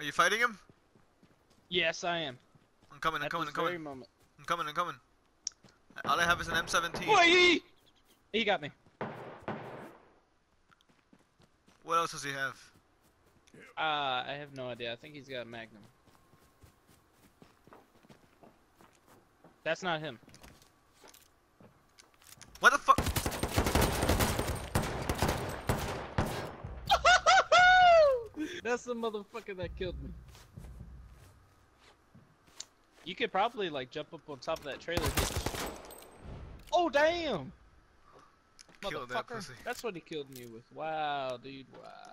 Are you fighting him? Yes, I am. I'm coming, I'm At coming, I'm coming. moment. I'm coming, I'm coming. All I have is an M17. Boy! He got me. What else does he have? Uh, I have no idea. I think he's got a Magnum. That's not him. What the fuck? That's the motherfucker that killed me. You could probably like jump up on top of that trailer. hitch. Oh damn! Killed that Motherfucker. pussy. That's what he killed me with. Wow, dude. Wow.